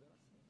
O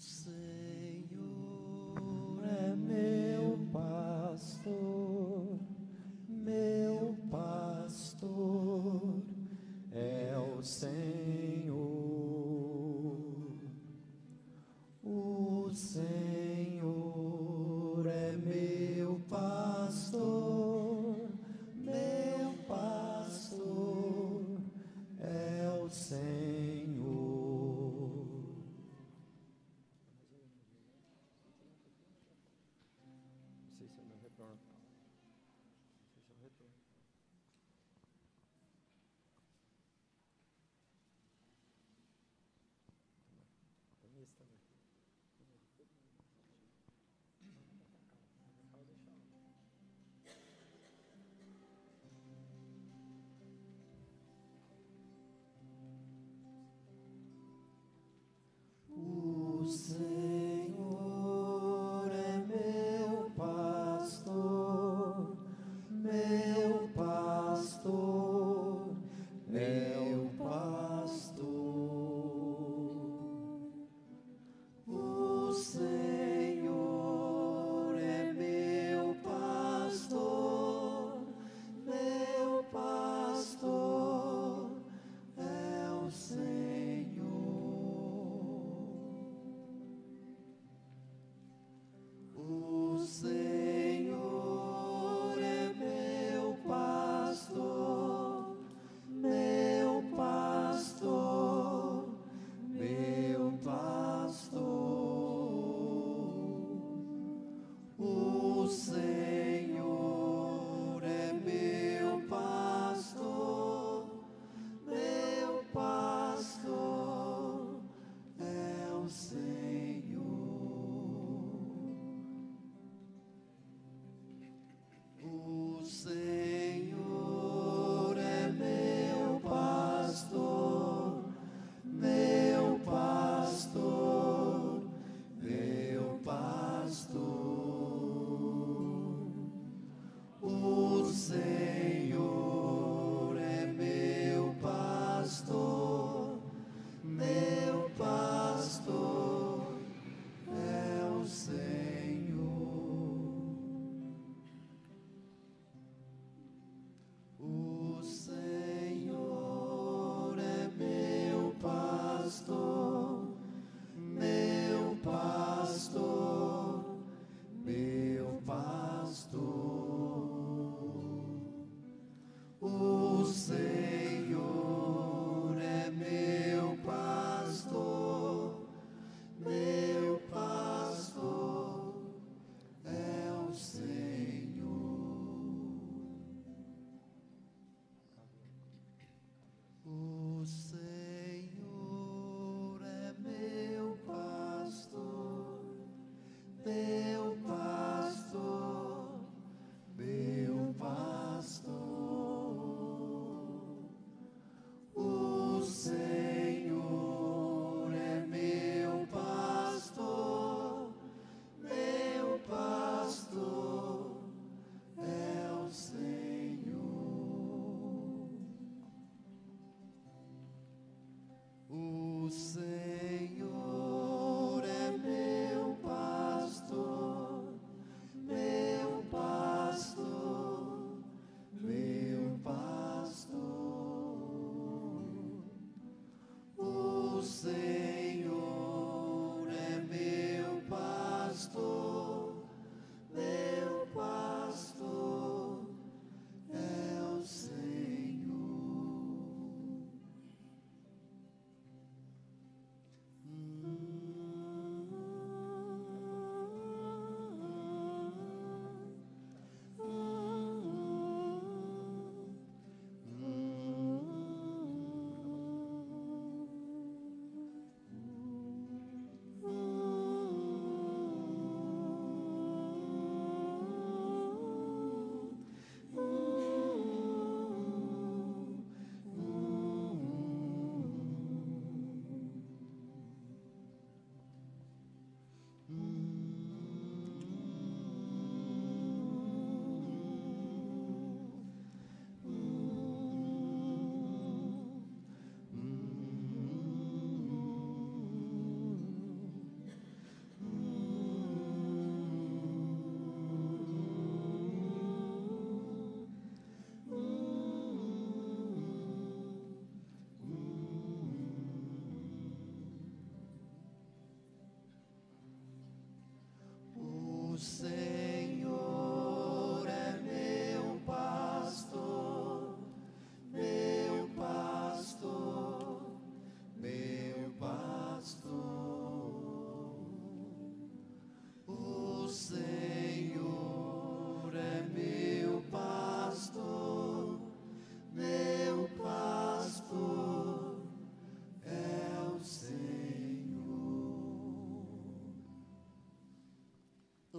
Senhor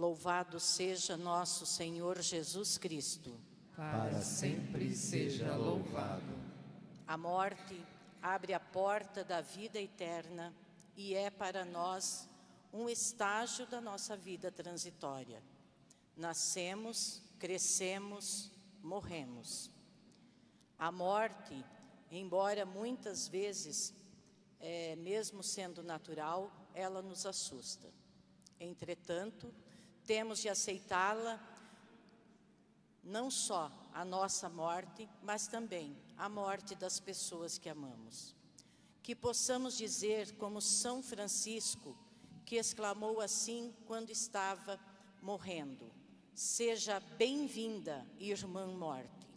Louvado seja nosso Senhor Jesus Cristo. Para sempre seja louvado. A morte abre a porta da vida eterna e é para nós um estágio da nossa vida transitória. Nascemos, crescemos, morremos. A morte, embora muitas vezes, é, mesmo sendo natural, ela nos assusta. Entretanto, temos de aceitá-la não só a nossa morte, mas também a morte das pessoas que amamos. Que possamos dizer, como São Francisco, que exclamou assim quando estava morrendo: Seja bem-vinda, irmã morte.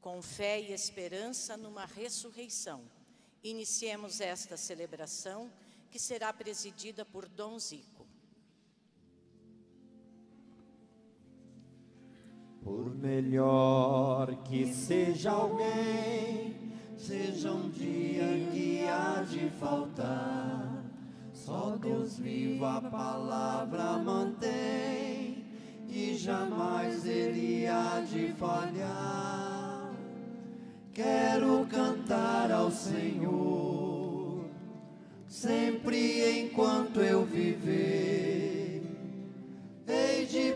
Com fé e esperança numa ressurreição, iniciemos esta celebração que será presidida por Dom Zico. Por melhor que seja alguém, seja um dia que há de faltar. Só Deus vivo a palavra mantém e jamais ele há de falhar. Quero cantar ao Senhor sempre enquanto eu viver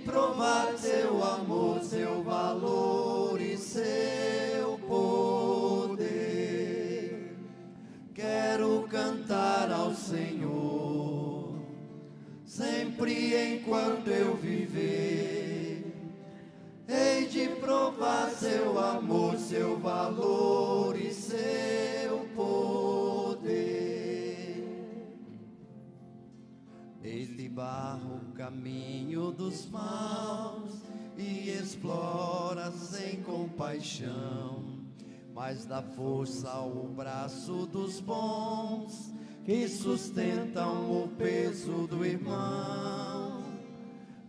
provar seu amor, seu valor e seu poder. Quero cantar ao Senhor, sempre enquanto eu viver. Hei de provar seu amor, seu valor e seu Ele barra o caminho dos maus e explora sem compaixão, mas dá força ao braço dos bons que sustentam o peso do irmão.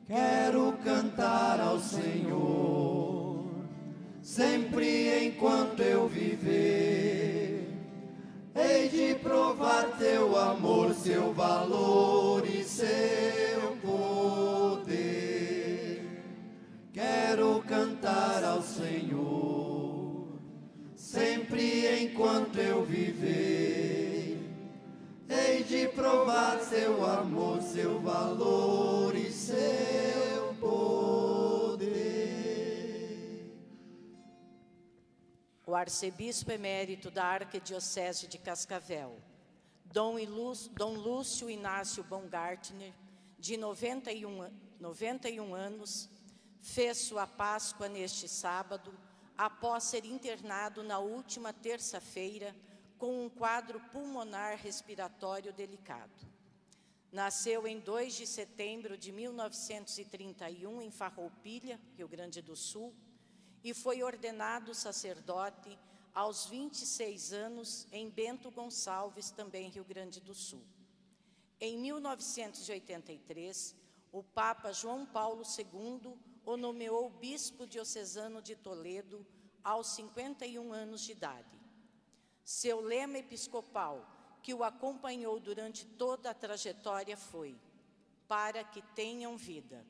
Quero cantar ao Senhor sempre enquanto eu viver Hei de provar teu amor, seu valor e seu poder. Quero cantar ao Senhor, sempre enquanto eu viver. Hei de provar seu amor, seu valor e seu o arcebispo emérito da Arquidiocese de Cascavel, Dom, Dom Lúcio Inácio Baumgartner, de 91, 91 anos, fez sua Páscoa neste sábado, após ser internado na última terça-feira com um quadro pulmonar respiratório delicado. Nasceu em 2 de setembro de 1931 em Farroupilha, Rio Grande do Sul, e foi ordenado sacerdote aos 26 anos em Bento Gonçalves, também Rio Grande do Sul. Em 1983, o Papa João Paulo II o nomeou bispo diocesano de Toledo aos 51 anos de idade. Seu lema episcopal, que o acompanhou durante toda a trajetória, foi: Para que tenham vida.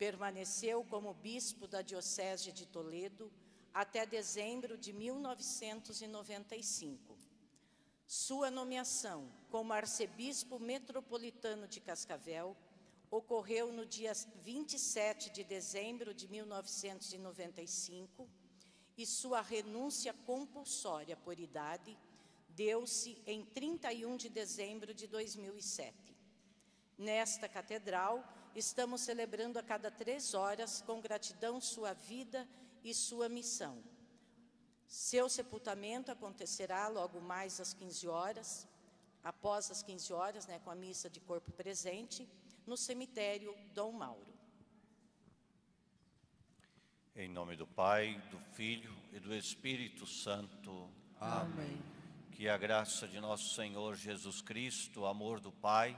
Permaneceu como bispo da Diocese de Toledo até dezembro de 1995. Sua nomeação como arcebispo metropolitano de Cascavel ocorreu no dia 27 de dezembro de 1995 e sua renúncia compulsória por idade deu-se em 31 de dezembro de 2007. Nesta catedral, estamos celebrando a cada três horas, com gratidão, sua vida e sua missão. Seu sepultamento acontecerá logo mais às 15 horas, após as 15 horas, né, com a missa de corpo presente, no cemitério Dom Mauro. Em nome do Pai, do Filho e do Espírito Santo. Amém. Que a graça de nosso Senhor Jesus Cristo, o amor do Pai,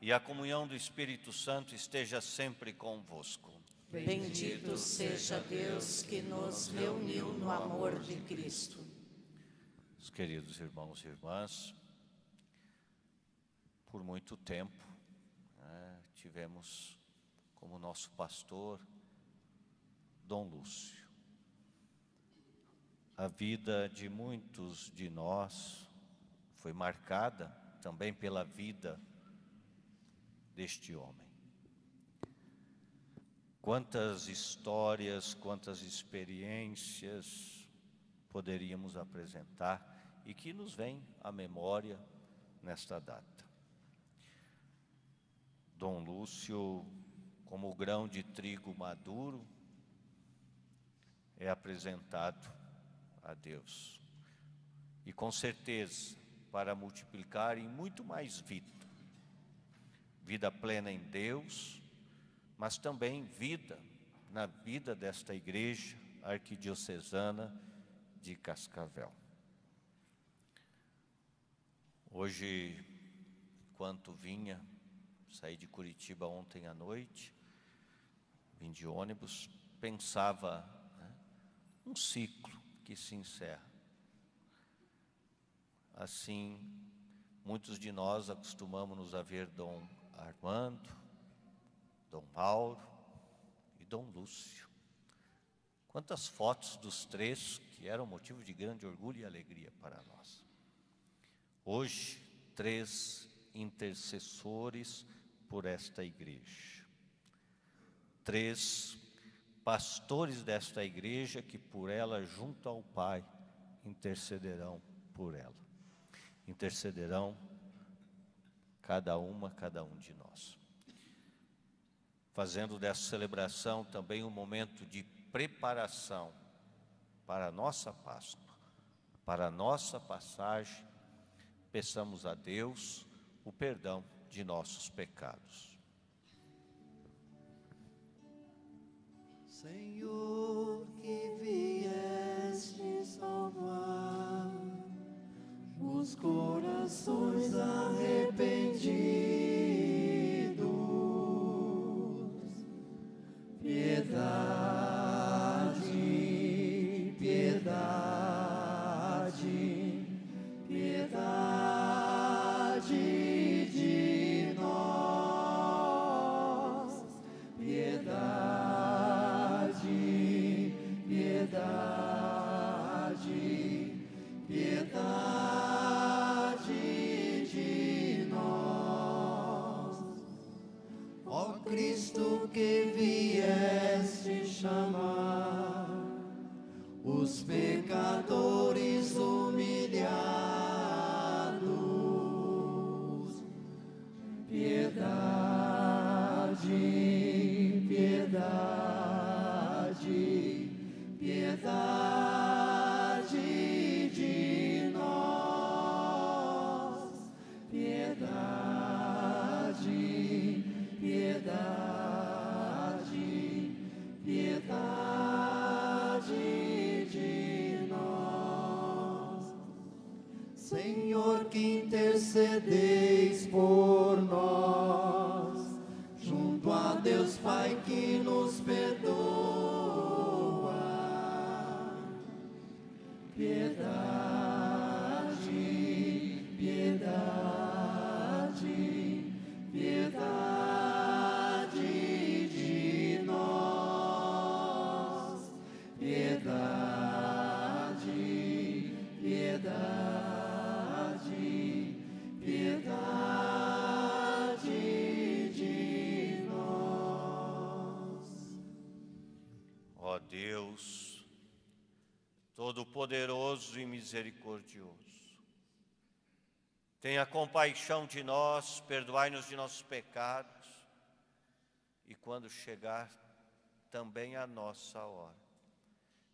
e a comunhão do Espírito Santo esteja sempre convosco. Bendito seja Deus que nos reuniu no amor de Cristo. Os queridos irmãos e irmãs, por muito tempo né, tivemos como nosso pastor, Dom Lúcio. A vida de muitos de nós foi marcada também pela vida deste homem. Quantas histórias, quantas experiências poderíamos apresentar e que nos vem à memória nesta data. Dom Lúcio, como grão de trigo maduro, é apresentado a Deus. E com certeza, para multiplicar em muito mais vida, vida plena em Deus, mas também vida na vida desta igreja arquidiocesana de Cascavel. Hoje, enquanto vinha, saí de Curitiba ontem à noite, vim de ônibus, pensava né, um ciclo que se encerra. Assim, muitos de nós acostumamos nos a ver Dom Armando, Dom Mauro e Dom Lúcio. Quantas fotos dos três que eram motivo de grande orgulho e alegria para nós. Hoje, três intercessores por esta igreja. Três pastores desta igreja que por ela, junto ao Pai, intercederão por ela. Intercederão cada uma, cada um de nós. Fazendo dessa celebração também um momento de preparação para a nossa Páscoa, para a nossa passagem, peçamos a Deus o perdão de nossos pecados. Senhor, que vieste salvar os corações arrependidos, piedade. Intercedeis Todo-Poderoso e Misericordioso. Tenha compaixão de nós, perdoai-nos de nossos pecados, e quando chegar também a nossa hora,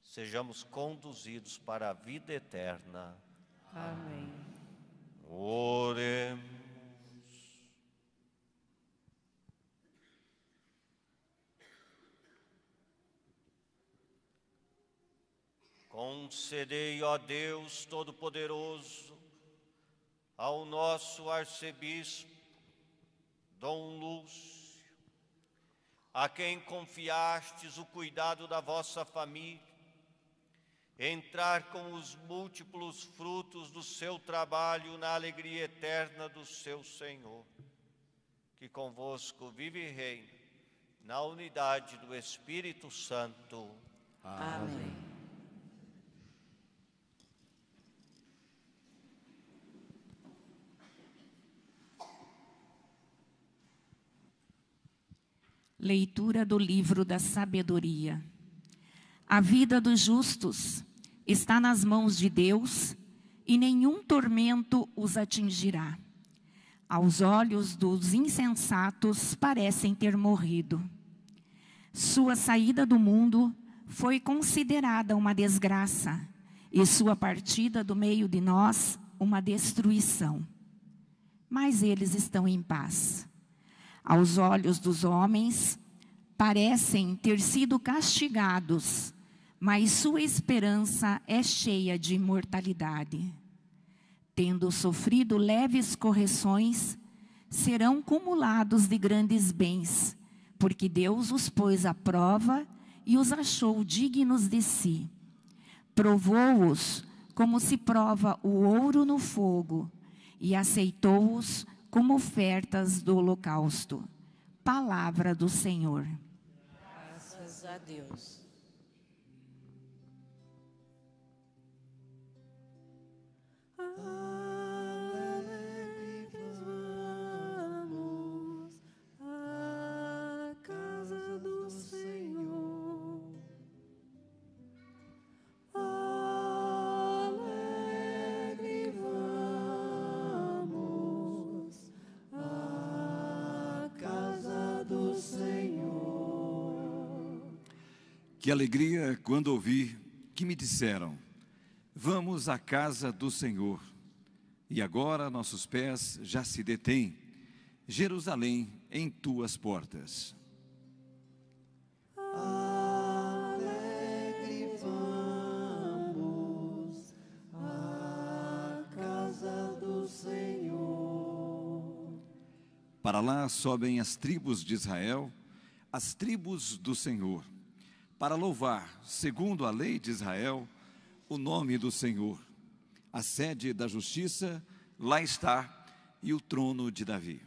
sejamos conduzidos para a vida eterna. Amém. Oremos. Concedei, ó Deus Todo-Poderoso, ao nosso arcebispo, Dom Lúcio, a quem confiastes o cuidado da vossa família, entrar com os múltiplos frutos do seu trabalho na alegria eterna do seu Senhor, que convosco vive e reina na unidade do Espírito Santo. Amém. Leitura do livro da sabedoria. A vida dos justos está nas mãos de Deus e nenhum tormento os atingirá. Aos olhos dos insensatos parecem ter morrido. Sua saída do mundo foi considerada uma desgraça e sua partida do meio de nós uma destruição. Mas eles estão em paz. Aos olhos dos homens, parecem ter sido castigados, mas sua esperança é cheia de imortalidade. Tendo sofrido leves correções, serão cumulados de grandes bens, porque Deus os pôs à prova e os achou dignos de si. Provou-os como se prova o ouro no fogo, e aceitou-os como ofertas do holocausto. Palavra do Senhor. Graças a Deus. Que alegria quando ouvi que me disseram: Vamos à casa do Senhor. E agora nossos pés já se detêm, Jerusalém, em tuas portas. Alegre vamos à casa do Senhor. Para lá sobem as tribos de Israel, as tribos do Senhor, para louvar, segundo a lei de Israel, o nome do Senhor. A sede da justiça lá está e o trono de Davi.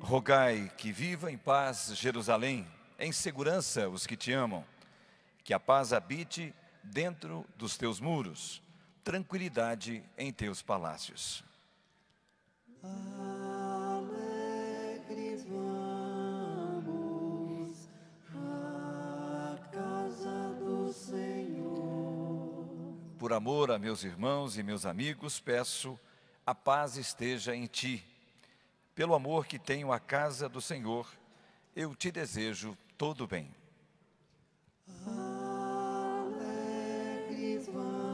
Rogai que viva em paz Jerusalém, em segurança os que te amam. Que a paz habite dentro dos teus muros, tranquilidade em teus palácios. Alegres vamos à casa do Senhor. Por amor a meus irmãos e meus amigos, peço a paz esteja em ti. Pelo amor que tenho à casa do Senhor, eu te desejo todo o bem. Alegres vamos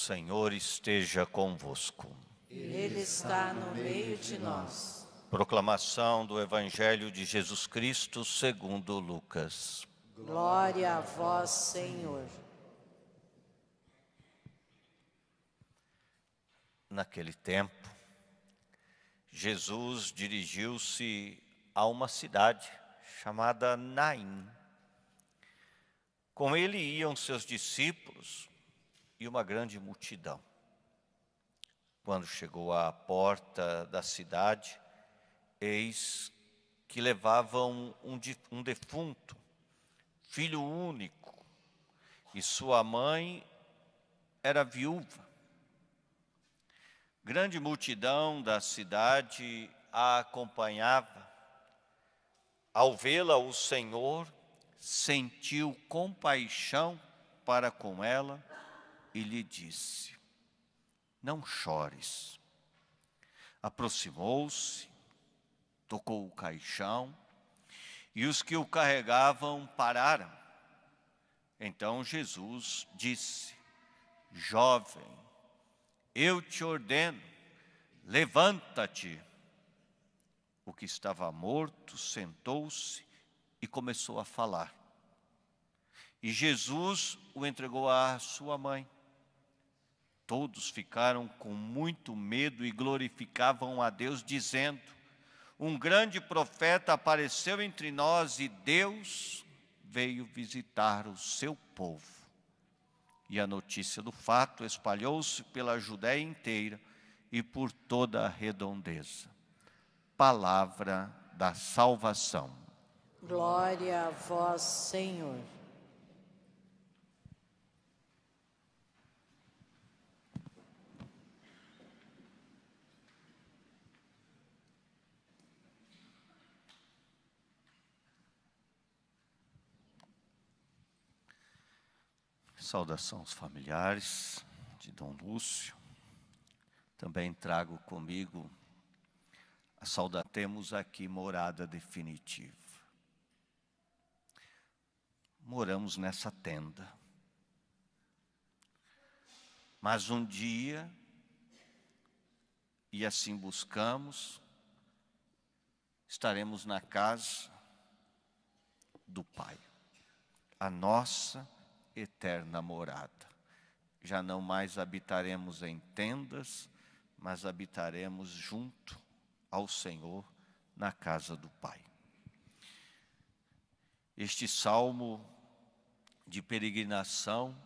Senhor esteja convosco. Ele está no meio de nós. Proclamação do Evangelho de Jesus Cristo segundo Lucas. Glória a vós, Senhor. Naquele tempo, Jesus dirigiu-se a uma cidade chamada Naim. Com ele iam seus discípulos e uma grande multidão. Quando chegou à porta da cidade, eis que levavam um, um defunto, filho único, e sua mãe era viúva. Grande multidão da cidade a acompanhava. Ao vê-la, o Senhor sentiu compaixão para com ela e lhe disse: Não chores. Aproximou-se, tocou o caixão e os que o carregavam pararam. Então Jesus disse: Jovem, eu te ordeno, levanta-te. O que estava morto sentou-se e começou a falar. E Jesus o entregou à sua mãe. Todos ficaram com muito medo e glorificavam a Deus, dizendo: Um grande profeta apareceu entre nós e Deus veio visitar o seu povo. E a notícia do fato espalhou-se pela Judéia inteira e por toda a redondeza. Palavra da salvação. Glória a vós, Senhor. Saudação aos familiares de Dom Lúcio. Também trago comigo a saudatemos aqui morada definitiva. Moramos nessa tenda. Mas um dia, e assim buscamos, estaremos na casa do Pai, a nossa eterna morada. Já não mais habitaremos em tendas, mas habitaremos junto ao Senhor na casa do Pai. Este salmo de peregrinação,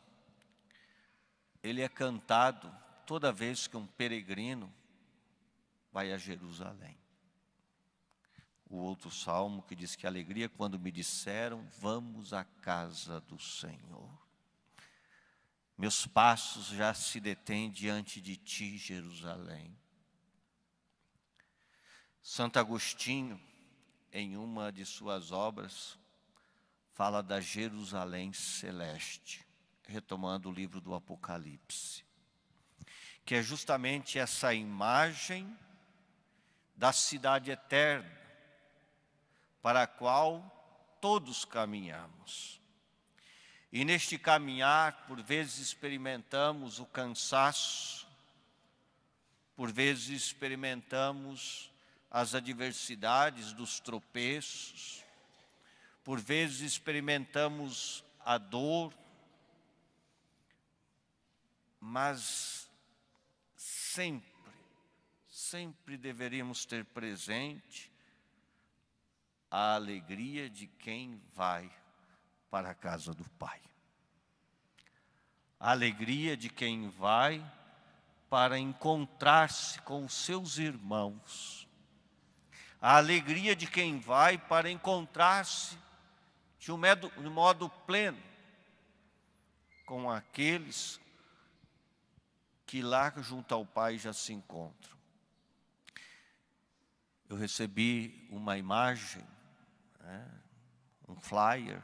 ele é cantado toda vez que um peregrino vai a Jerusalém. O outro salmo que diz que alegria quando me disseram, vamos à casa do Senhor. Meus passos já se detêm diante de ti, Jerusalém. Santo Agostinho, em uma de suas obras, fala da Jerusalém celeste, retomando o livro do Apocalipse, que é justamente essa imagem da cidade eterna, para a qual todos caminhamos. E neste caminhar, por vezes experimentamos o cansaço, por vezes experimentamos as adversidades dos tropeços, por vezes experimentamos a dor, mas sempre, sempre deveríamos ter presente a alegria de quem vai para a casa do Pai. A alegria de quem vai para encontrar-se com os seus irmãos. A alegria de quem vai para encontrar-se de um modo, de modo pleno com aqueles que lá junto ao Pai já se encontram. Eu recebi uma imagem, né, um flyer,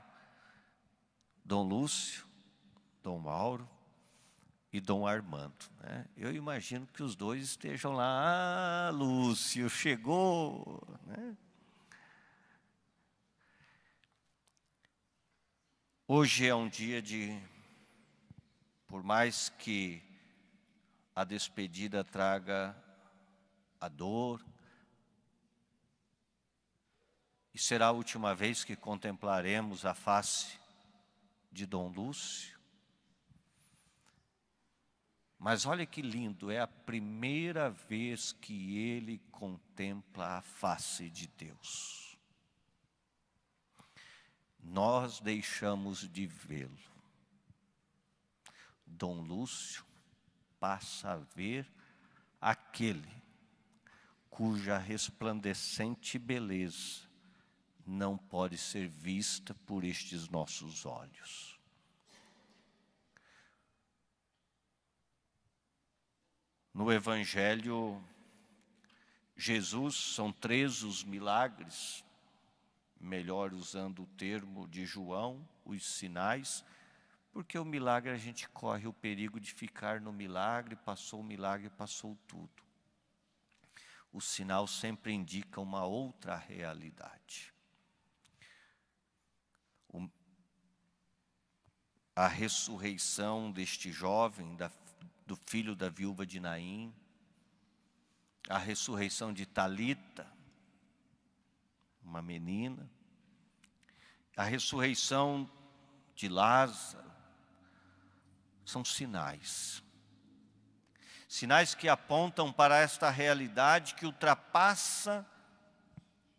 Dom Lúcio, Dom Mauro e Dom Armando. Né? Eu imagino que os dois estejam lá. Ah, Lúcio, chegou. Né? Hoje é um dia de, por mais que a despedida traga a dor, e será a última vez que contemplaremos a face de Dom Lúcio. Mas olha que lindo, é a primeira vez que ele contempla a face de Deus. Nós deixamos de vê-lo. Dom Lúcio passa a ver aquele cuja resplandecente beleza não pode ser vista por estes nossos olhos. No Evangelho, Jesus, são três os milagres, melhor usando o termo de João, os sinais, porque o milagre a gente corre o perigo de ficar no milagre, passou o milagre, passou tudo. O sinal sempre indica uma outra realidade. O, a ressurreição deste jovem, da, do filho da viúva de Naim, a ressurreição de Talita, uma menina, a ressurreição de Lázaro, são sinais. Sinais que apontam para esta realidade que ultrapassa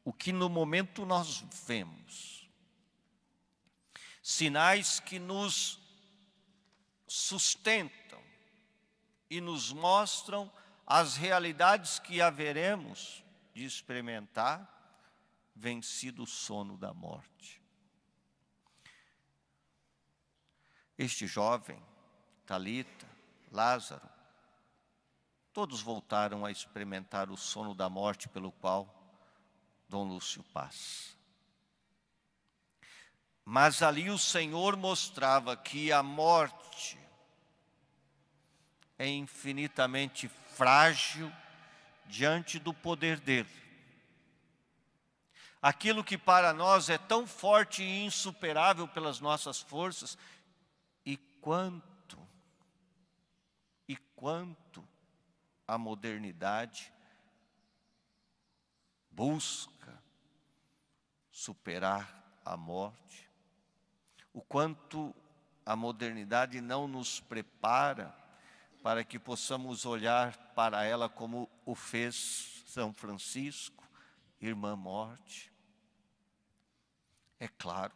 o que no momento nós vemos. Sinais que nos sustentam e nos mostram as realidades que haveremos de experimentar, vencido o sono da morte. Este jovem, Talita, Lázaro, todos voltaram a experimentar o sono da morte pelo qual Dom Lúcio passa. Mas ali o Senhor mostrava que a morte é infinitamente frágil diante do poder dele. Aquilo que para nós é tão forte e insuperável pelas nossas forças, e quanto, e quanto a modernidade busca superar a morte, o quanto a modernidade não nos prepara para que possamos olhar para ela como o fez São Francisco, irmã morte. É claro,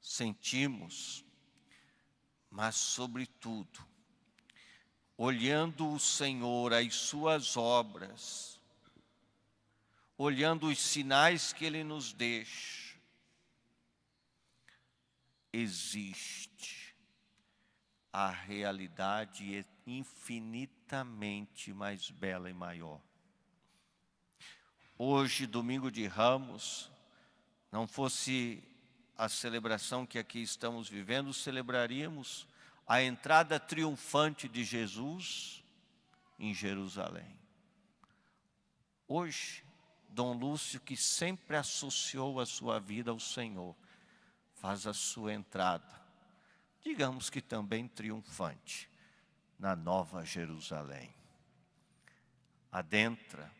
sentimos, mas, sobretudo, olhando o Senhor, as suas obras, olhando os sinais que Ele nos deixa, existe a realidade é infinitamente mais bela e maior. Hoje, domingo de Ramos, não fosse a celebração que aqui estamos vivendo, celebraríamos a entrada triunfante de Jesus em Jerusalém. Hoje, Dom Lúcio, que sempre associou a sua vida ao Senhor, faz a sua entrada digamos que também triunfante, na Nova Jerusalém. Adentra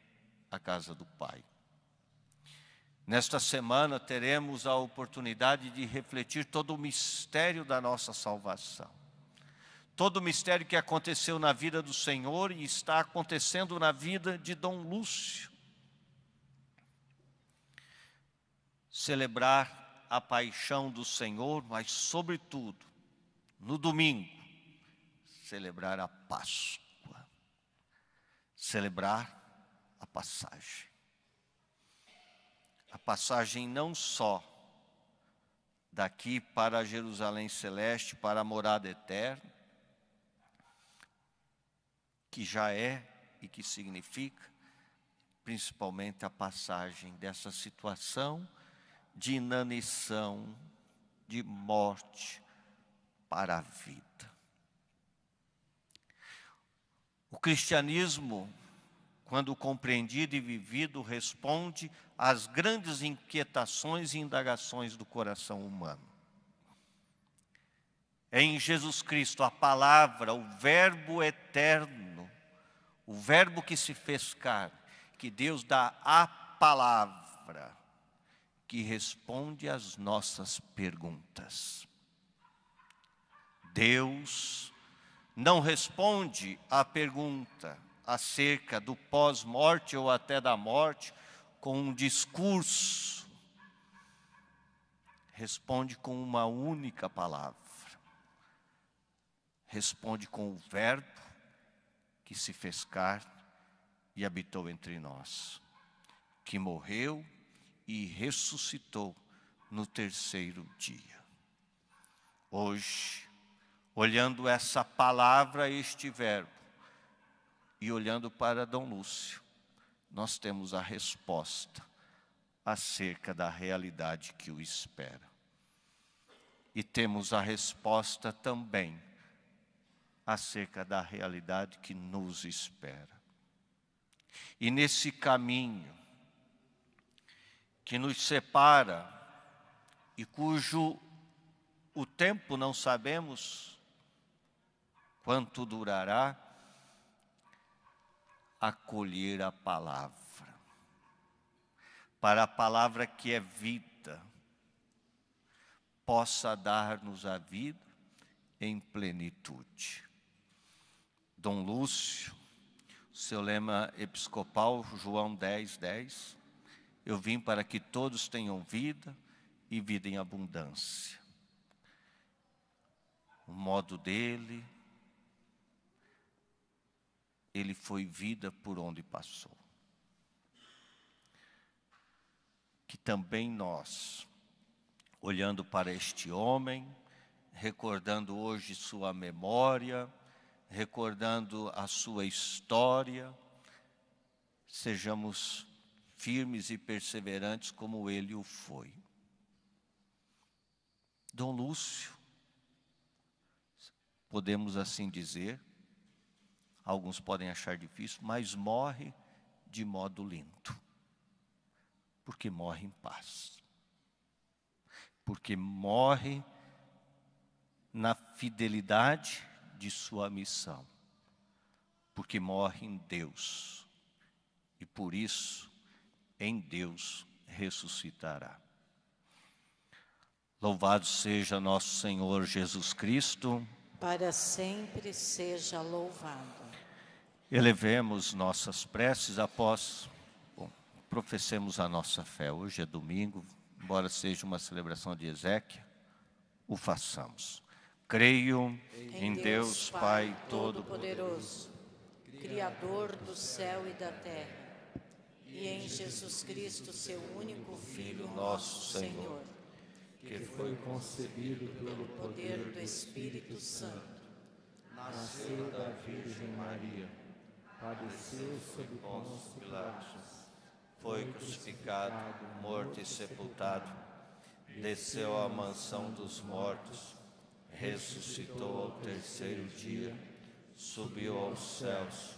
a casa do Pai. Nesta semana teremos a oportunidade de refletir todo o mistério da nossa salvação. Todo o mistério que aconteceu na vida do Senhor e está acontecendo na vida de Dom Lúcio. Celebrar a paixão do Senhor, mas, sobretudo, no domingo, celebrar a Páscoa, celebrar a passagem. A passagem não só daqui para Jerusalém Celeste, para a morada eterna, que já é e que significa, principalmente a passagem dessa situação de inanição, de morte, para a vida. O cristianismo, quando compreendido e vivido, responde às grandes inquietações e indagações do coração humano. É em Jesus Cristo a palavra, o Verbo eterno, o Verbo que se fez carne, que Deus dá a palavra que responde às nossas perguntas. Deus não responde à pergunta acerca do pós-morte ou até da morte com um discurso. Responde com uma única palavra. Responde com o Verbo que se fez carne e habitou entre nós, que morreu e ressuscitou no terceiro dia. Hoje, olhando essa palavra, este verbo, e olhando para Dom Lúcio, nós temos a resposta acerca da realidade que o espera. E temos a resposta também acerca da realidade que nos espera. E nesse caminho que nos separa e cujo o tempo não sabemos quanto durará, acolher a palavra. Para a palavra que é vida, possa dar-nos a vida em plenitude. Dom Lúcio, seu lema episcopal, João 10, 10. Eu vim para que todos tenham vida e vida em abundância. O modo dele, ele foi vida por onde passou. Que também nós, olhando para este homem, recordando hoje sua memória, recordando a sua história, sejamos firmes e perseverantes como ele o foi. Dom Lúcio, podemos assim dizer, alguns podem achar difícil, mas morre de modo lindo, porque morre em paz, porque morre na fidelidade de sua missão, porque morre em Deus e por isso em Deus ressuscitará. Louvado seja nosso Senhor Jesus Cristo. Para sempre seja louvado. Elevemos nossas preces após bom, professemos a nossa fé. Hoje é domingo, embora seja uma celebração de Ezequiel, o façamos. Creio em Deus Pai Todo-Poderoso, Criador do céu e da terra, e em Jesus Cristo, seu único Filho, nosso Senhor, que foi concebido pelo poder do Espírito Santo, nasceu da Virgem Maria, padeceu sob Pôncio Pilatos, foi crucificado, morto e sepultado, desceu à mansão dos mortos, ressuscitou ao terceiro dia, subiu aos céus,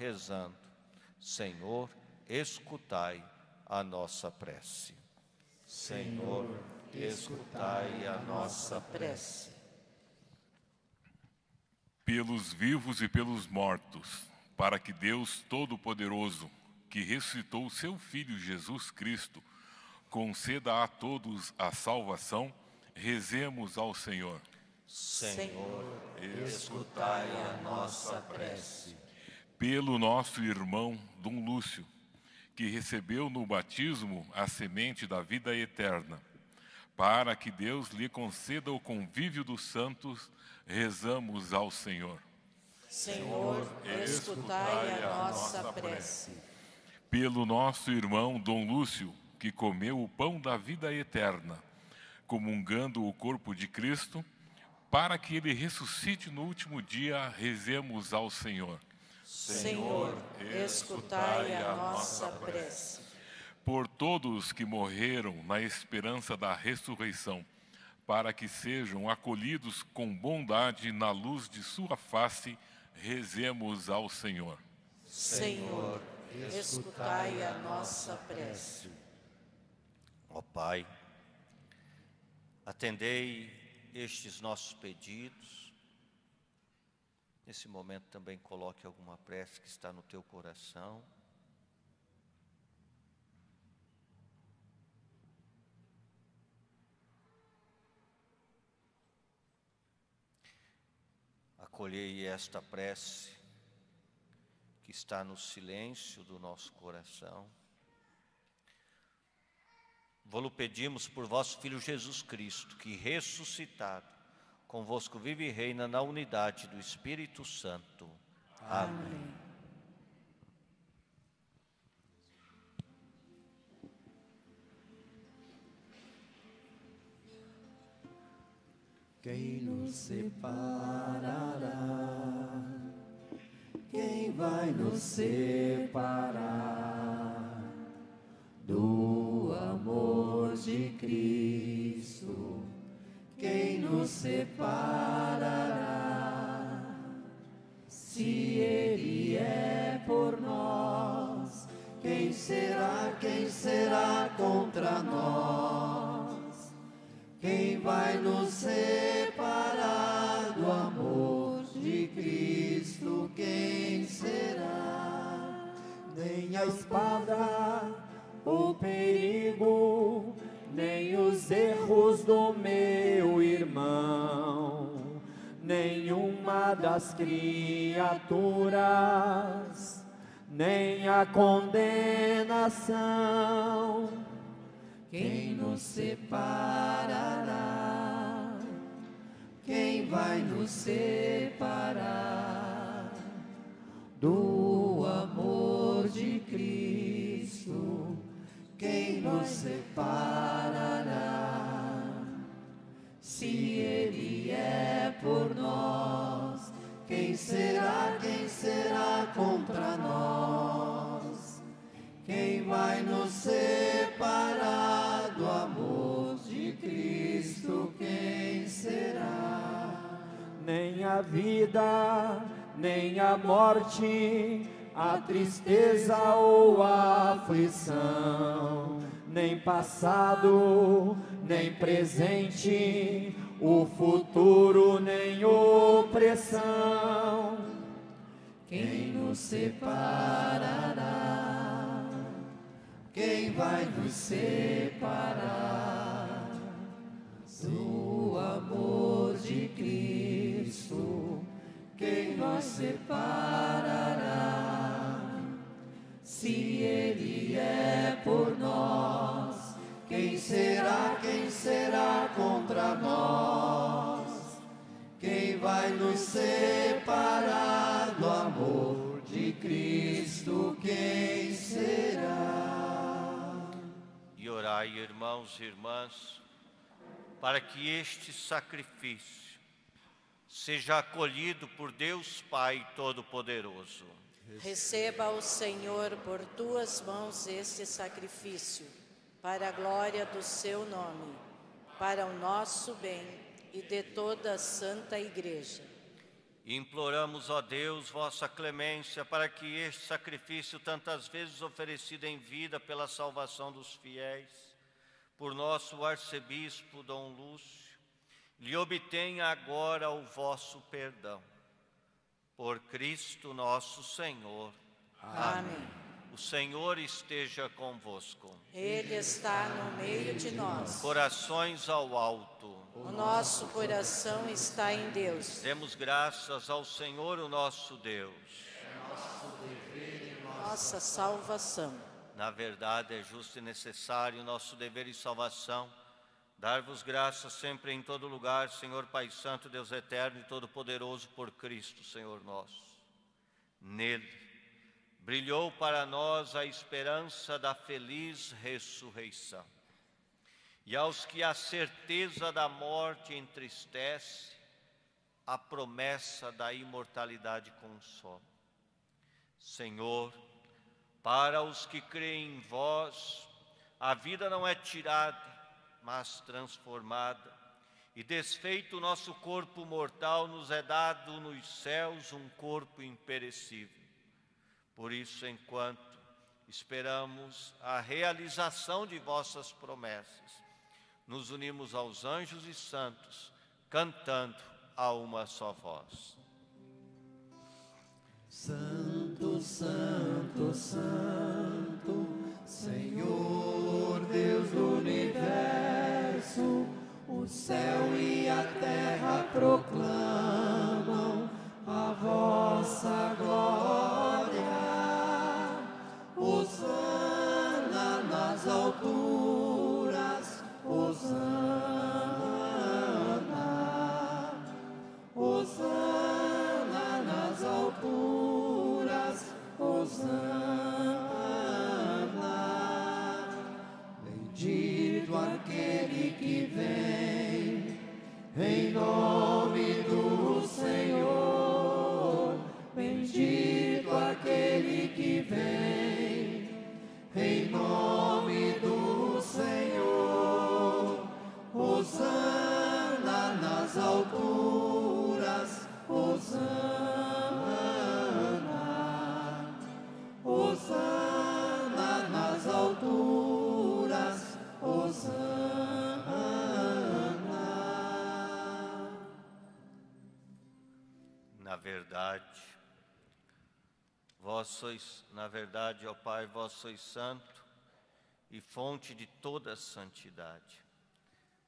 rezando: Senhor, escutai a nossa prece. Senhor, escutai a nossa prece. Pelos vivos e pelos mortos, para que Deus Todo-Poderoso, que ressuscitou o seu Filho Jesus Cristo, conceda a todos a salvação Rezemos ao Senhor. Senhor, escutai a nossa prece. Pelo nosso irmão Dom Lúcio, que recebeu no batismo a semente da vida eterna, para que Deus lhe conceda o convívio dos santos, rezamos ao Senhor. Senhor, escutai a nossa prece. Pelo nosso irmão Dom Lúcio, que comeu o pão da vida eterna, comungando o corpo de Cristo, para que ele ressuscite no último dia, rezemos ao Senhor. Senhor, escutai a nossa prece. Por todos que morreram na esperança da ressurreição, para que sejam acolhidos com bondade na luz de Sua face, rezemos ao Senhor. Senhor, escutai a nossa prece. Ó Pai, Atendei estes nossos pedidos. Nesse momento também coloque alguma prece que está no teu coração. Acolhei esta prece que está no silêncio do nosso coração. Vou-lo pedimos por vosso Filho Jesus Cristo, que ressuscitado convosco vive e reina na unidade do Espírito Santo. Amém. Quem nos separará? Quem vai nos separar do amor de Cristo? Quem nos separará? Se Ele é por nós, quem será, quem será contra nós? Quem vai nos separar do amor de Cristo? Quem será? Nem a espada, o perigo, nem os erros do meu irmão, nenhuma das criaturas, nem a condenação quem nos separará? Quem vai nos separar do amor de Cristo? Quem nos separará? Se Ele é por nós, quem será, quem será contra nós? Quem vai nos separar do amor de Cristo? Quem será? Nem a vida, nem a morte, a tristeza ou a aflição, nem passado, nem presente, o futuro, nem opressão. Quem nos separará? quem vai nos separar do amor de Cristo? Quem nos separará? Se Ele é por nós, quem será, quem será contra nós? Quem vai nos separar do amor de Cristo? Quem será? orai, irmãos e irmãs, para que este sacrifício seja acolhido por Deus Pai Todo-Poderoso. Receba o Senhor por tuas mãos este sacrifício, para a glória do seu nome, para o nosso bem e de toda a Santa Igreja. Imploramos, ó Deus, vossa clemência para que este sacrifício, tantas vezes oferecido em vida pela salvação dos fiéis, por nosso arcebispo Dom Lúcio, lhe obtenha agora o vosso perdão. Por Cristo nosso Senhor. Amém. O Senhor esteja convosco. Ele está no meio de nós. Corações ao alto. O nosso coração está em Deus. Demos graças ao Senhor, o nosso Deus. É nosso dever e nossa salvação. Na verdade, é justo e necessário nosso dever e salvação dar-vos graças sempre em todo lugar, Senhor Pai Santo, Deus eterno e todo-poderoso, por Cristo, Senhor nosso. Nele brilhou para nós a esperança da feliz ressurreição. E aos que a certeza da morte entristece, a promessa da imortalidade consola. Senhor, para os que creem em vós, a vida não é tirada, mas transformada, e desfeito o nosso corpo mortal, nos é dado nos céus um corpo imperecível. Por isso, enquanto esperamos a realização de vossas promessas, nos unimos aos anjos e santos, cantando a uma só voz. Santo, Santo, Santo, Senhor Deus do universo, o céu e a terra proclamam a vossa glória. Vós sois, na verdade, ó Pai, vós sois santo e fonte de toda santidade.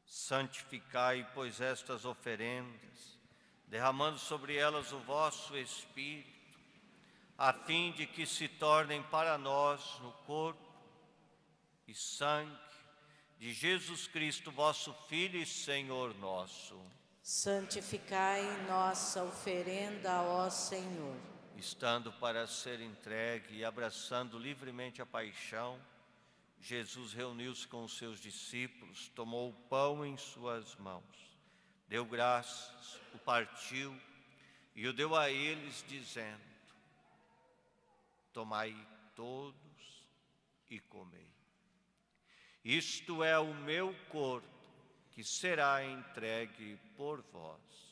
Santificai, pois, estas oferendas, derramando sobre elas o vosso Espírito, a fim de que se tornem para nós no corpo e sangue de Jesus Cristo, vosso Filho e Senhor nosso. Santificai nossa oferenda, ó Senhor. Estando para ser entregue e abraçando livremente a paixão, Jesus reuniu-se com os seus discípulos, tomou o pão em suas mãos, deu graças, o partiu e o deu a eles, dizendo: Tomai todos e comei. Isto é o meu corpo, que será entregue por vós.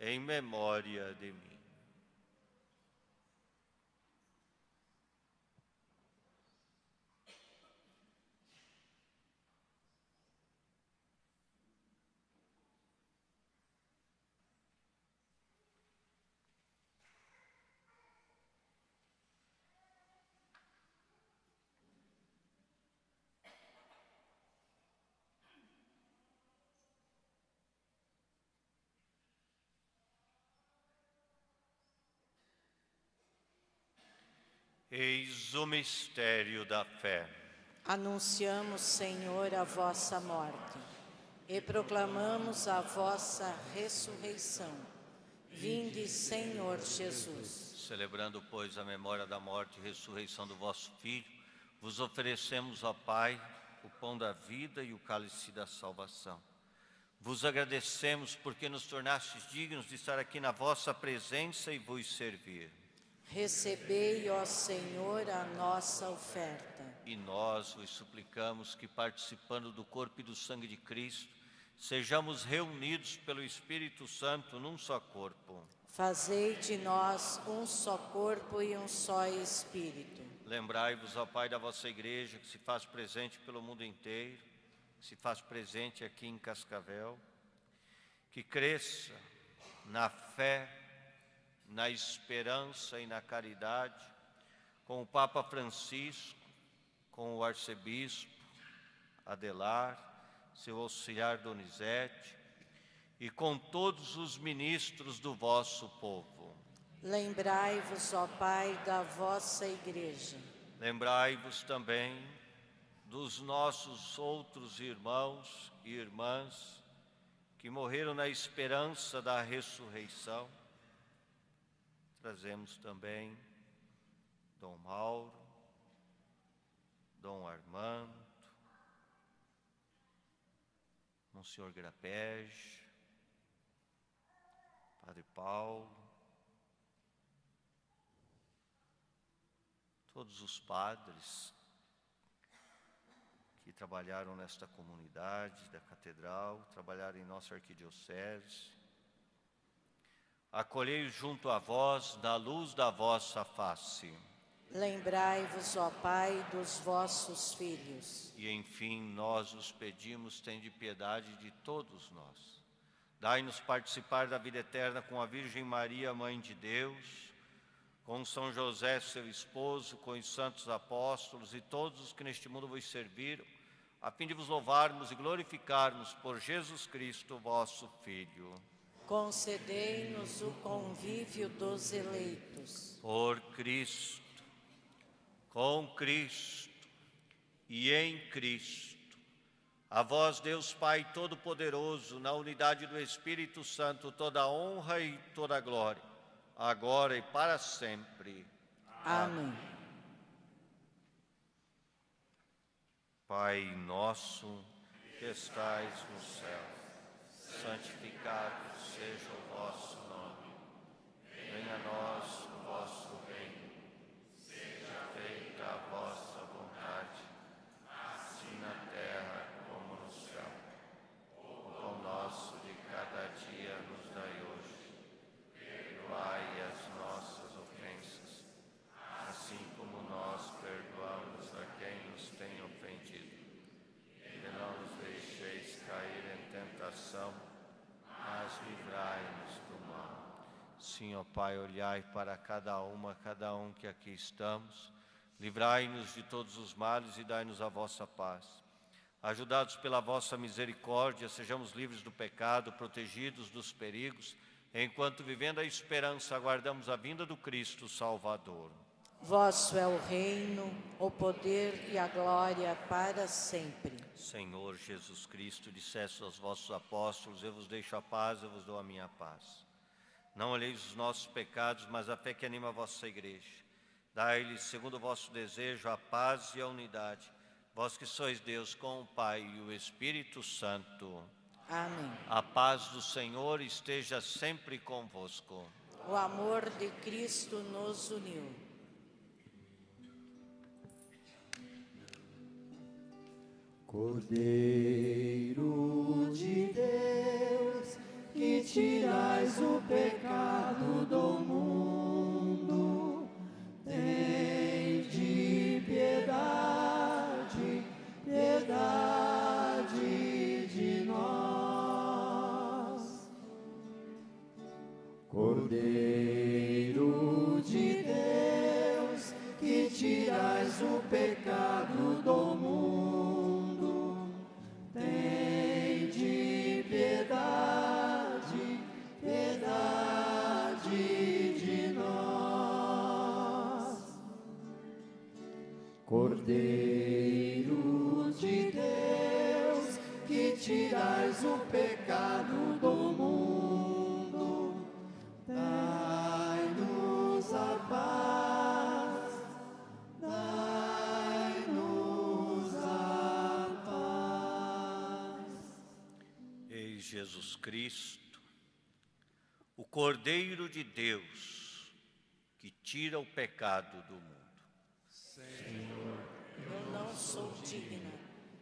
em memória de mim. Eis o mistério da fé. Anunciamos, Senhor, a vossa morte e proclamamos a vossa ressurreição. Vinde, Senhor Jesus. Celebrando, pois, a memória da morte e ressurreição do vosso Filho, vos oferecemos, ó Pai, o pão da vida e o cálice da salvação. Vos agradecemos porque nos tornastes dignos de estar aqui na vossa presença e vos servir. Recebei, ó Senhor, a nossa oferta. E nós vos suplicamos que, participando do corpo e do sangue de Cristo, sejamos reunidos pelo Espírito Santo num só corpo. Fazei de nós um só corpo e um só espírito. Lembrai-vos, ó Pai, da vossa igreja, que se faz presente pelo mundo inteiro, que se faz presente aqui em Cascavel, que cresça na fé, na esperança e na caridade, com o Papa Francisco, com o arcebispo Adelar, seu auxiliar Donizete, e com todos os ministros do vosso povo. Lembrai-vos, ó Pai, da vossa igreja. Lembrai-vos também dos nossos outros irmãos e irmãs que morreram na esperança da ressurreição. Trazemos também Dom Mauro, Dom Armando, Monsenhor Grapege, Padre Paulo, todos os padres que trabalharam nesta comunidade da catedral, trabalharam em nossa arquidiocese. Acolhei junto a vós na luz da vossa face. Lembrai-vos, ó Pai, dos vossos filhos. E enfim, nós os pedimos, tende piedade de todos nós. Dai-nos participar da vida eterna com a Virgem Maria, Mãe de Deus, com São José, seu esposo, com os santos apóstolos e todos os que neste mundo vos serviram, a fim de vos louvarmos e glorificarmos por Jesus Cristo, vosso Filho. Concedei-nos o convívio dos eleitos. Por Cristo, com Cristo e em Cristo. A vós, Deus Pai Todo-Poderoso, na unidade do Espírito Santo, toda honra e toda glória, agora e para sempre. Amém. Pai nosso, que estais no céu, santificado seja o vosso nome. Venha a nós o vosso reino. Seja feita a vossa vontade, assim na terra como no céu. O pão nosso de cada dia nos dai hoje. Perdoai as nossas ofensas, assim como nós perdoamos a quem nos tem ofendido. E não nos deixeis cair em tentação, mas livrai-nos do mal. Sim, ó Pai, olhai para cada uma, cada um que aqui estamos. Livrai-nos de todos os males e dai-nos a vossa paz. Ajudados pela vossa misericórdia, sejamos livres do pecado, protegidos dos perigos, enquanto vivendo a esperança aguardamos a vinda do Cristo Salvador. Vosso é o reino, o poder e a glória para sempre. Senhor Jesus Cristo, disseste aos vossos apóstolos: Eu vos deixo a paz, eu vos dou a minha paz. Não olheis os nossos pecados, mas a fé que anima a vossa igreja. Dai-lhes, segundo o vosso desejo, a paz e a unidade. Vós que sois Deus com o Pai e o Espírito Santo. Amém. A paz do Senhor esteja sempre convosco. O amor de Cristo nos uniu. Cordeiro de Deus, tirais o pecado do mundo, tende piedade, piedade de nós. Cordeiro Jesus Cristo, o Cordeiro de Deus, que tira o pecado do mundo. Eu não sou digna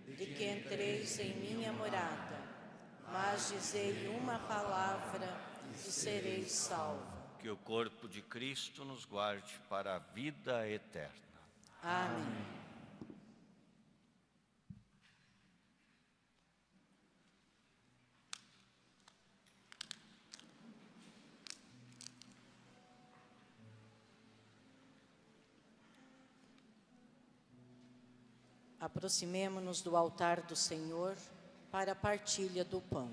de que entreis em minha morada, mas dizei uma palavra e sereis salvo. Que o corpo de Cristo nos guarde para a vida eterna. Amém. Aproximemo-nos do altar do Senhor para a partilha do pão.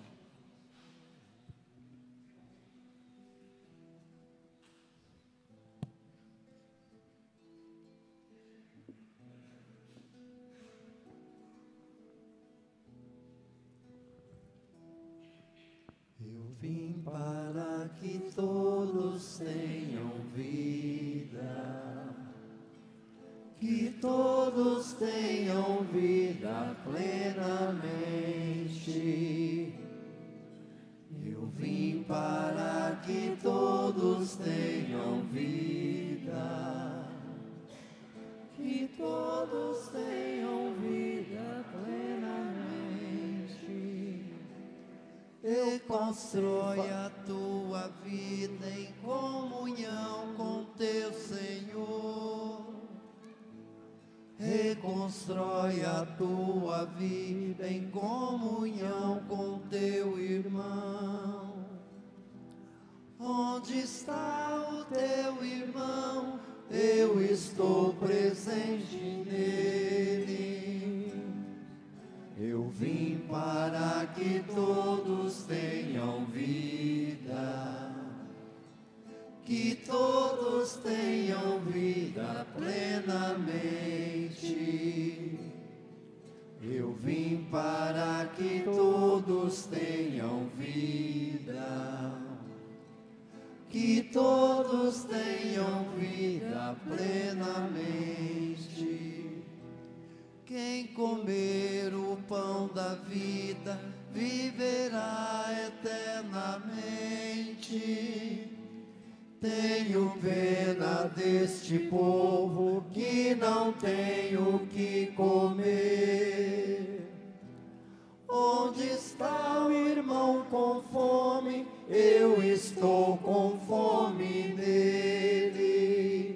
Reconstrói a tua vida em comunhão com teu Senhor. Reconstrói a tua vida em comunhão com teu irmão. Onde está o teu irmão? Eu estou presente nele. Eu vim para que todos tenham vida, que todos tenham vida plenamente. Eu vim para que todos tenham vida, que todos tenham vida plenamente. Quem comer o pão da vida viverá eternamente. Tenho pena deste povo que não tem o que comer. Onde está o irmão com fome? Eu estou com fome nele.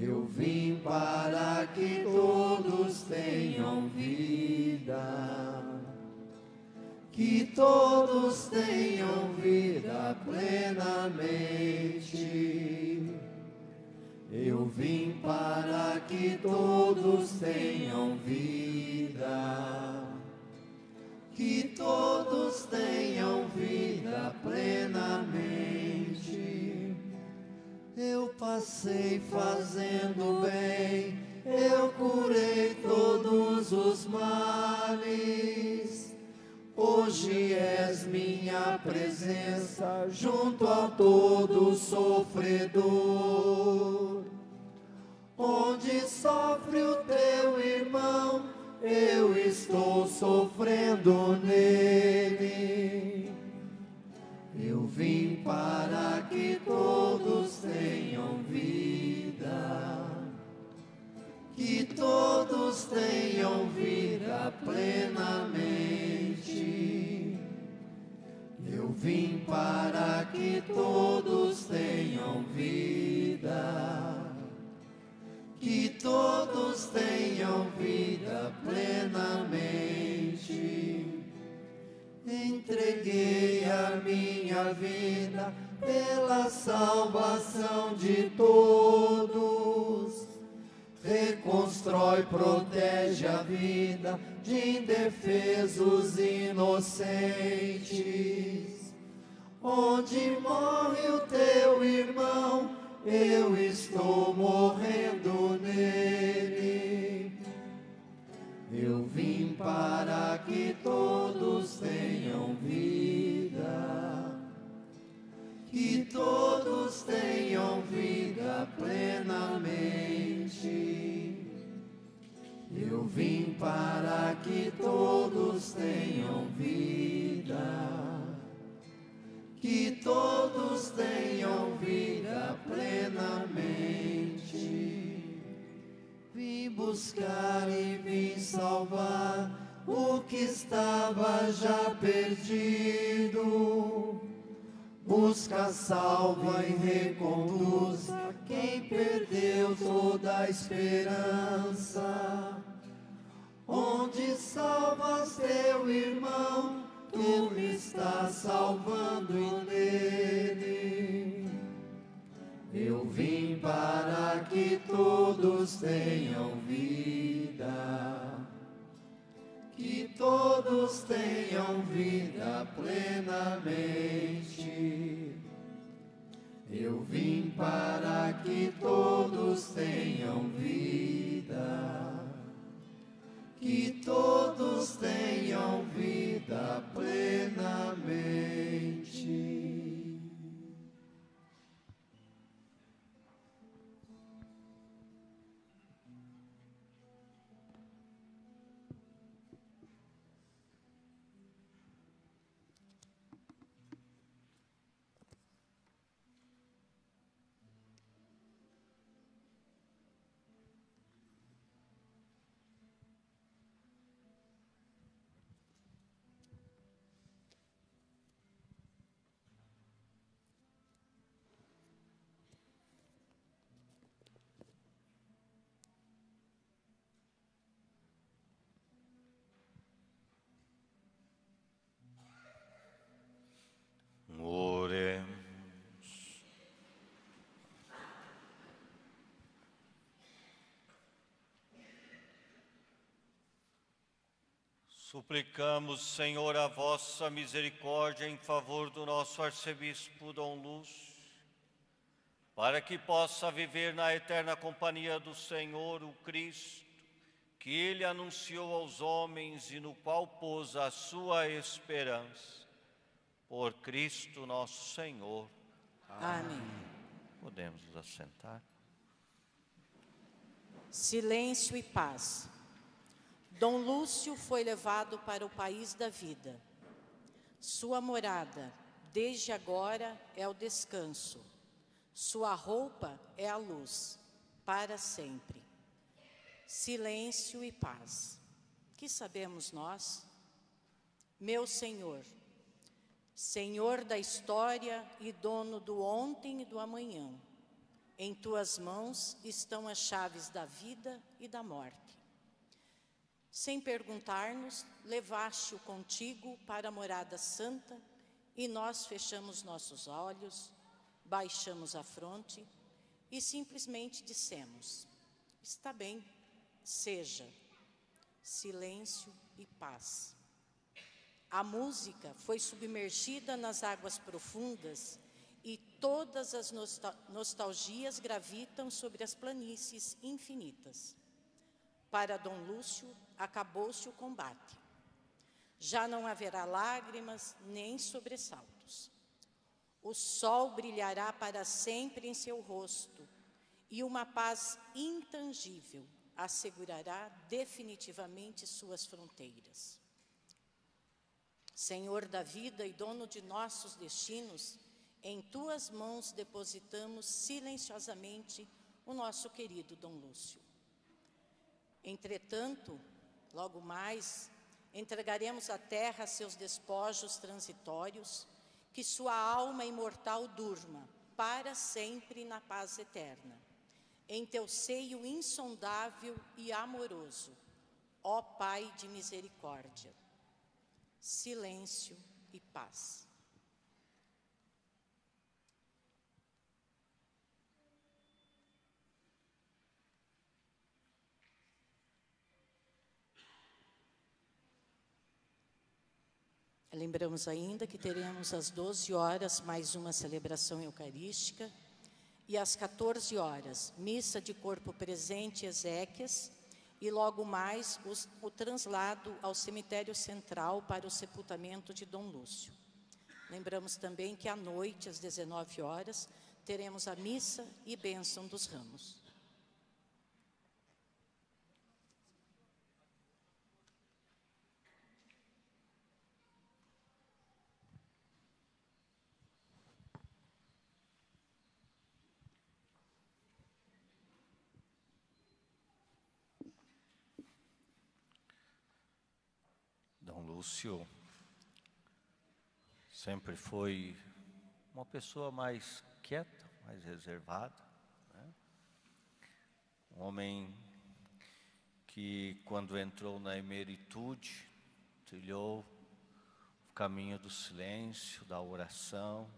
Eu vim para que todos tenham vida que todos tenham vida plenamente. Eu vim para que todos tenham vida, que todos tenham vida plenamente. Eu passei fazendo bem, eu curei todos os males. Hoje és minha presença junto a todo sofredor. Onde sofre o teu irmão, eu estou sofrendo nele. Eu vim para para que todos tenham vida, que todos tenham vida plenamente. Entreguei a minha vida pela salvação de todos. Reconstrói, protege a vida de indefesos inocentes. Onde morre o teu irmão, eu estou morrendo nele. Eu vim para que todos tenham vida, que todos tenham vida plenamente. Eu vim para que todos tenham vida, que todos tenham vida plenamente. Vim buscar e vim salvar o que estava já perdido. Busca, salva e reconduz quem perdeu toda a esperança. Onde salvas teu irmão, tu estás salvando nele. Eu vim para que todos tenham vida, que todos tenham vida plenamente. Eu vim para que todos que todos tenham vida plenamente. Suplicamos, Senhor, a vossa misericórdia em favor do nosso arcebispo Dom Lúcio para que possa viver na eterna companhia do Senhor, o Cristo, que ele anunciou aos homens e no qual pôs a sua esperança. Por Cristo nosso Senhor. Amém. Podemos nos assentar. Silêncio e paz. Dom Lúcio foi levado para o país da vida. Sua morada, desde agora, é o descanso. Sua roupa é a luz, para sempre. Silêncio e paz. Que sabemos nós? Meu Senhor, Senhor da história e dono do ontem e do amanhã, em tuas mãos estão as chaves da vida e da morte. Sem perguntar-nos, levaste-o contigo para a morada santa e nós fechamos nossos olhos, baixamos a fronte e simplesmente dissemos: Está bem, seja. Silêncio e paz. A música foi submergida nas águas profundas e todas as nostal nostalgias gravitam sobre as planícies infinitas. Para Dom Lúcio, acabou-se o combate. Já não haverá lágrimas nem sobressaltos. O sol brilhará para sempre em seu rosto e uma paz intangível assegurará definitivamente suas fronteiras. Senhor da vida e dono de nossos destinos, em tuas mãos depositamos silenciosamente o nosso querido Dom Lúcio. Entretanto, logo mais, entregaremos à terra seus despojos transitórios, que sua alma imortal durma para sempre na paz eterna. Em teu seio insondável e amoroso, ó Pai de misericórdia silêncio e paz. Lembramos ainda que teremos às 12 horas mais uma celebração eucarística e às 14 horas, missa de corpo presente Ezequias e logo mais os, o translado ao cemitério central para o sepultamento de Dom Lúcio. Lembramos também que à noite, às 19 horas, teremos a missa e bênção dos ramos. Lúcio sempre foi uma pessoa mais quieta, mais reservada. Né? Um homem que, quando entrou na emeritude, trilhou o caminho do silêncio, da oração,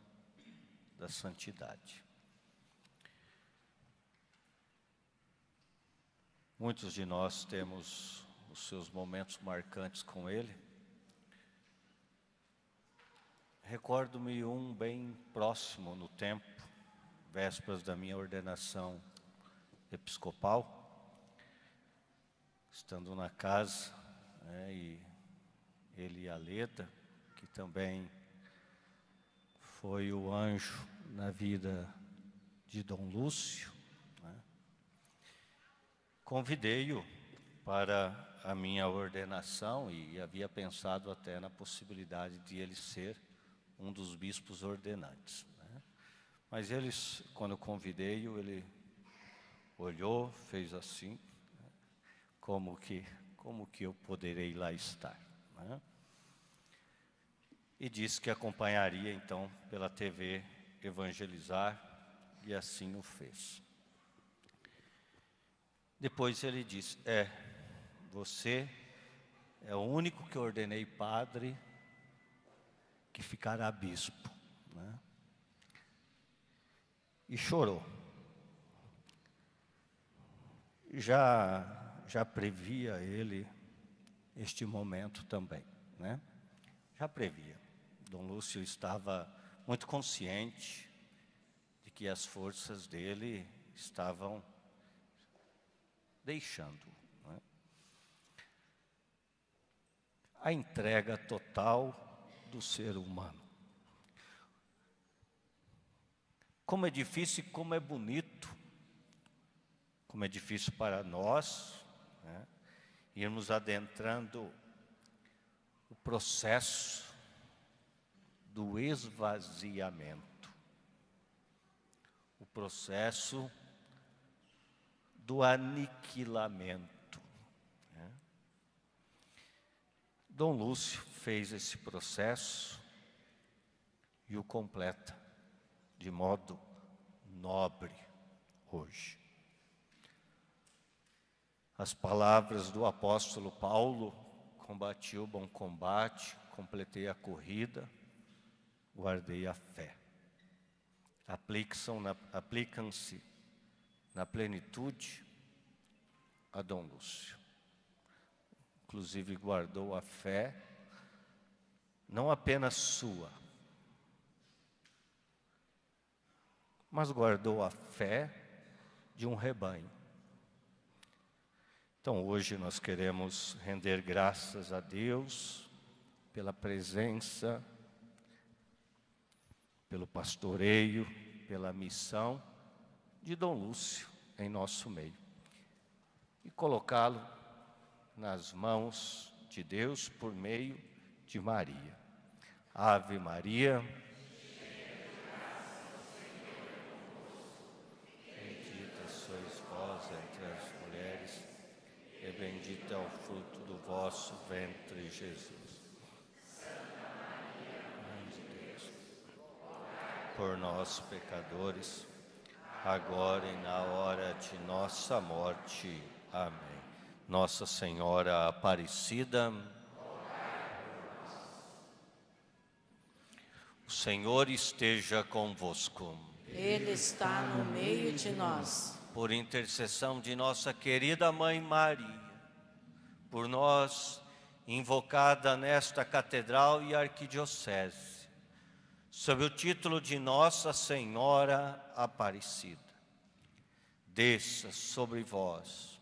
da santidade. Muitos de nós temos os seus momentos marcantes com ele. Recordo-me um bem próximo no tempo, vésperas da minha ordenação episcopal, estando na casa, né, e ele e a Leda, que também foi o anjo na vida de Dom Lúcio, né, convidei-o para a minha ordenação e havia pensado até na possibilidade de ele ser um dos bispos ordenantes. Né? Mas eles, quando eu convidei-o, ele olhou, fez assim, né? como que, como que eu poderei lá estar. Né? E disse que acompanharia então pela TV evangelizar, e assim o fez. Depois ele disse: É, você é o único que ordenei padre que ficará bispo. Né? E chorou. Já, já previa ele este momento também. Né? Já previa. Dom Lúcio estava muito consciente de que as forças dele estavam deixando. né? A entrega total do ser humano. Como é difícil e como é bonito, como é difícil para nós né, irmos adentrando o processo do esvaziamento, o processo do aniquilamento. né. Dom Lúcio fez esse processo e o completa de modo nobre hoje. As palavras do apóstolo Paulo: combati o bom combate, completei a corrida, guardei a fé. Aplicam-se na, plenitude a Dom Lúcio. Inclusive, guardou a fé, não apenas sua, mas guardou a fé de um rebanho. Então, hoje nós queremos render graças a Deus pela presença, pelo pastoreio, pela missão de Dom Lúcio em nosso meio e colocá-lo nas mãos de Deus por meio de Maria. Ave Maria. Bendita sois vós entre as mulheres, e bendito é o fruto do vosso ventre, Jesus. Mãe de Deus, por nós, pecadores, agora e na hora de nossa morte. Amém. Nossa Senhora Aparecida, Senhor esteja convosco. Ele está no meio de nós. Por intercessão de nossa querida Mãe Maria, por nós, invocada nesta catedral e arquidiocese, sob o título de Nossa Senhora Aparecida, desça sobre vós,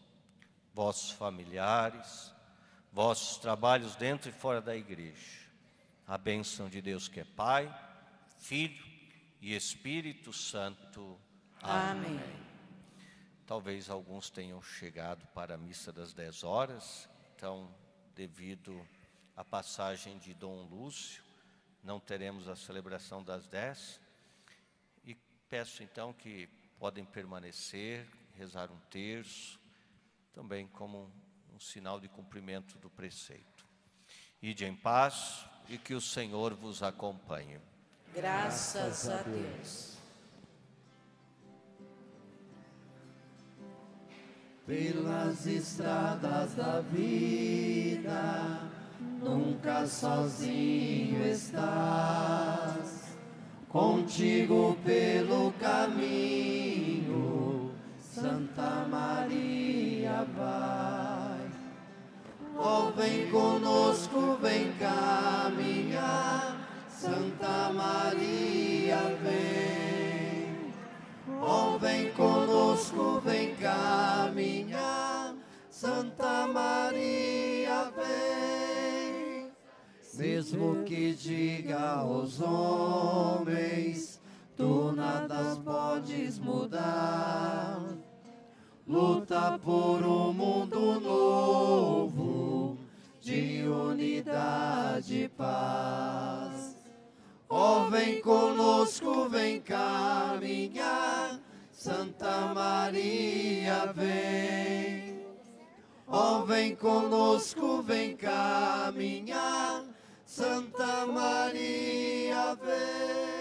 vossos familiares, vossos trabalhos dentro e fora da igreja, a bênção de Deus que é Pai, Filho e Espírito Santo. Amém. Talvez alguns tenham chegado para a missa das 10 horas, então, devido à passagem de Dom Lúcio, não teremos a celebração das 10. E peço então que podem permanecer, rezar um terço, também como um, um sinal de cumprimento do preceito. Ide em paz e que o Senhor vos acompanhe. Graças a Deus. pelas estradas da vida, nunca sozinho estás. Contigo pelo caminho, Santa Maria vai. Ó, vem conosco, vem caminhar, Santa Maria vem. Oh, vem conosco, vem caminhar, Santa Maria vem. Mesmo que diga aos homens, tu nada podes mudar. Luta por um mundo novo, de unidade e paz. Oh, vem conosco, vem caminhar, Santa Maria vem. Oh, vem conosco, vem caminhar, Santa Maria vem.